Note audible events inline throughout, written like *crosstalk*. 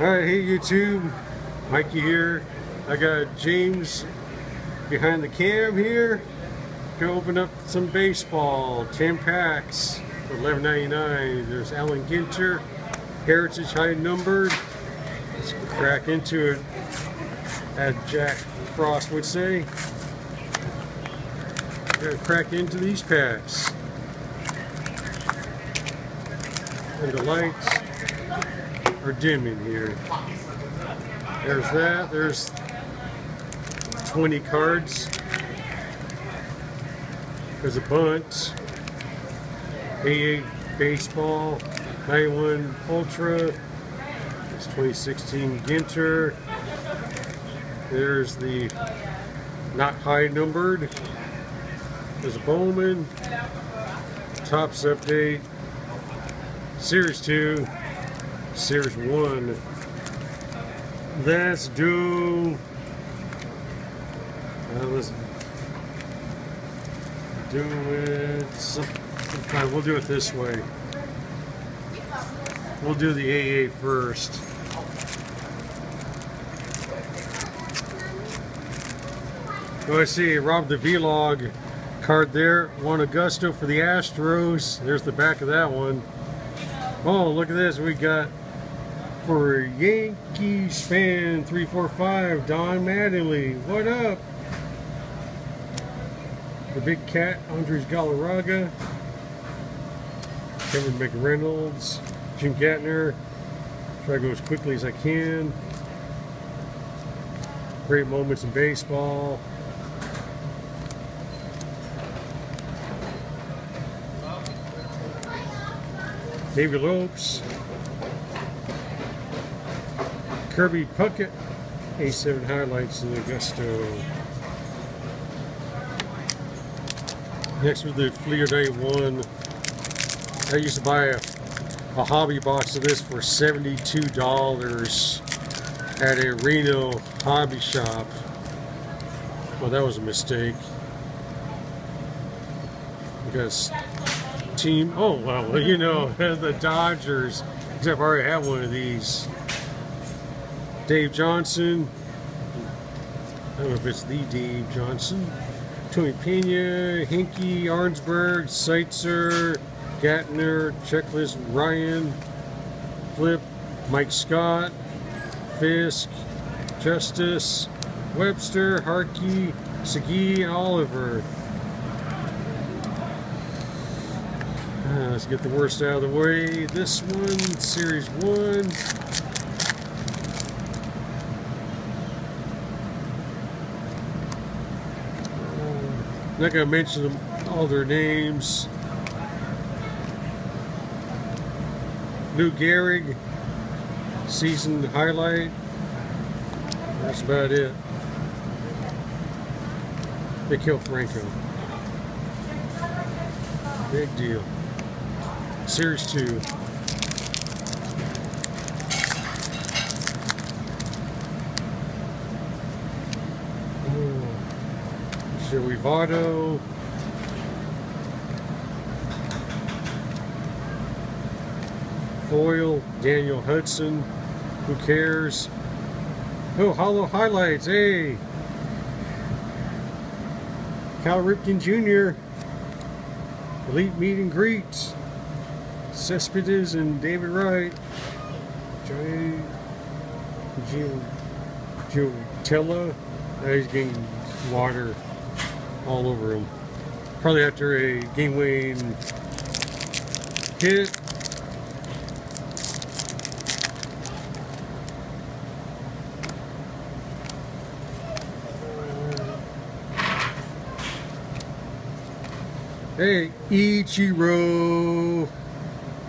Alright, hey YouTube, Mikey here. I got James behind the cam here. Gonna open up some baseball, 10 packs for $11.99. There's Allen Ginter, Heritage High Numbered. Let's crack into it, as Jack Frost would say. Gonna crack into these packs. And the lights are dimming here. There's that. There's 20 cards. There's a bunt. AA Baseball. 91 Ultra. It's 2016 Ginter. There's the not high numbered. There's a Bowman. Topps update. Series 2. Series 1. Let's do. Uh, let's do it. Some. We'll do it this way. We'll do the AA first. Oh, I see Rob the Vlog card there. One Augusto for the Astros. There's the back of that one. Oh, look at this. We got for Yankees fan 345, Don Mattingly. What up? The Big Cat, Andres Galarraga. Kevin McReynolds, Jim Gantner. Try to go as quickly as I can. Great moments in baseball. David Lopes, Kirby Puckett, A7 highlights in Augusto. Next with the Fleer Day 1. I used to buy a, a hobby box of this for $72 at a Reno hobby shop. Well, that was a mistake. Because team. Oh, well, *laughs* you know, *laughs* the Dodgers. Except I already have one of these. Dave Johnson. I don't know if it's the Dave Johnson. Tony Pena, Hinkie, Arnsberg, Seitzer, Gantner, Checklist, Ryan, Flip, Mike Scott, Fisk, Justice, Webster, Harkey, Segui, Oliver. Uh, let's get the worst out of the way. This one, Series 1. Uh, not going to mention them, all their names. Lou Gehrig, season highlight. That's about it. They killed Franco. Big deal. Series 2. Joey Votto. Foil, Daniel Hudson. Who cares? Oh, hollow highlights. Hey. Cal Ripken Jr. Elite meet and greets. Cespedes and David Wright. Joey Gil Giltella. Now he's getting water all over him. Probably after a game winning hit. Hey, Ichiro.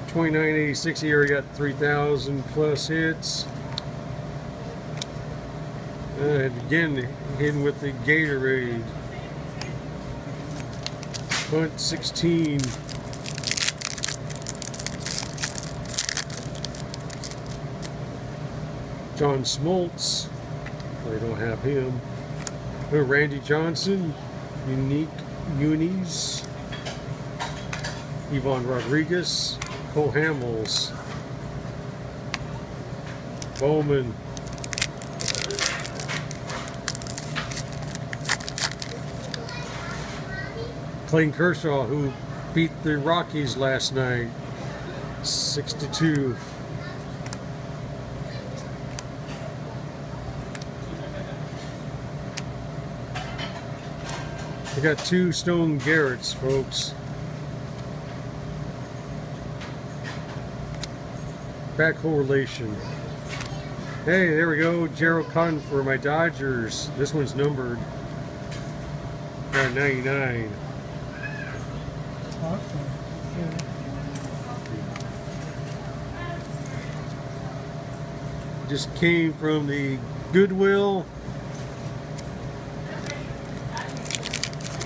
2986 here, got 3,000 plus hits. And again, hitting with the Gatorade. Bunt 16. John Smoltz. I don't have him. Randy Johnson. Unique Unis. Ivan Rodriguez. Cole Hamels. Bowman. Clayton Kershaw, who beat the Rockies last night, 62. We got two Stone Garretts, folks. Back correlation. Hey, there we go. Jharel Cotton for my Dodgers. This one's numbered. Got 99. Awesome. Just came from the Goodwill.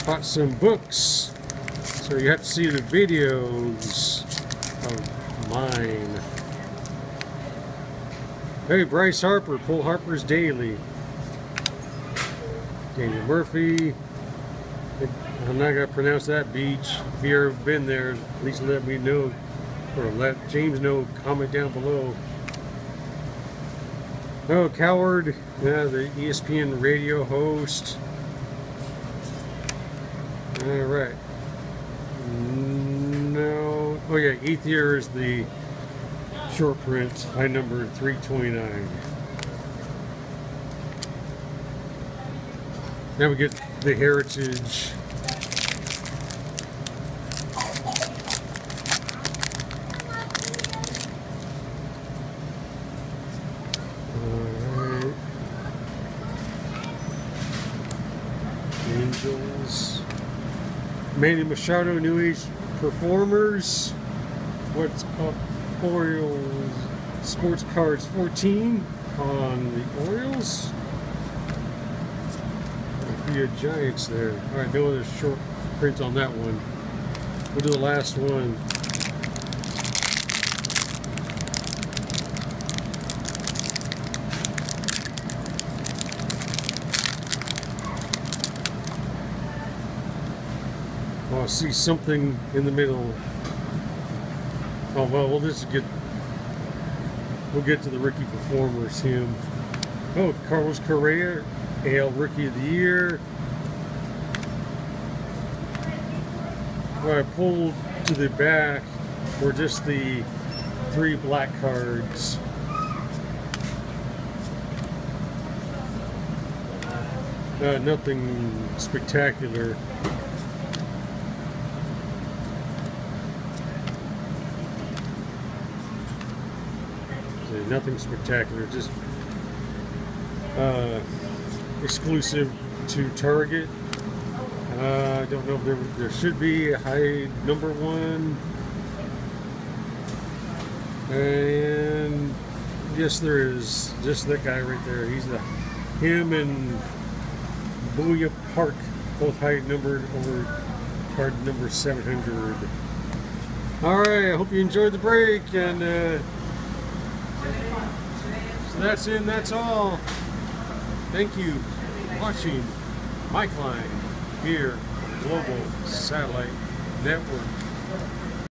Bought some books. So you have to see the videos of mine. Hey, Bryce Harper, pull Harper's Daily. Daniel Murphy. I'm not gonna pronounce that beach. If you ever been there, at least let me know, or let James know. Comment down below. Oh, Cowherd, yeah, the ESPN radio host. All right. Mm, no. Oh yeah, Ethier is the short print. High number 329. Now we get the heritage. Angels. Manny Machado, New Age Performers. What's up? Orioles Sports Cards 14 on the Orioles. Be Giants there. Alright, no other short print on that one. We'll do the last one. I see something in the middle. Oh well, we'll just get we'll get to the rookie performers. Him. Oh, Carlos Correa, AL Rookie of the Year. What I pulled to the back were just the three black cards. Uh, nothing spectacular. Nothing spectacular, just uh, exclusive to Target. Uh, I don't know if there, there should be a high number one. And yes, there is. Just that guy right there. He's the him and Booyah Park, both high numbered over card number 700. All right, I hope you enjoyed the break and. Uh, so that's in, that's all. Thank you for watching Mikeline here Global Satellite Network.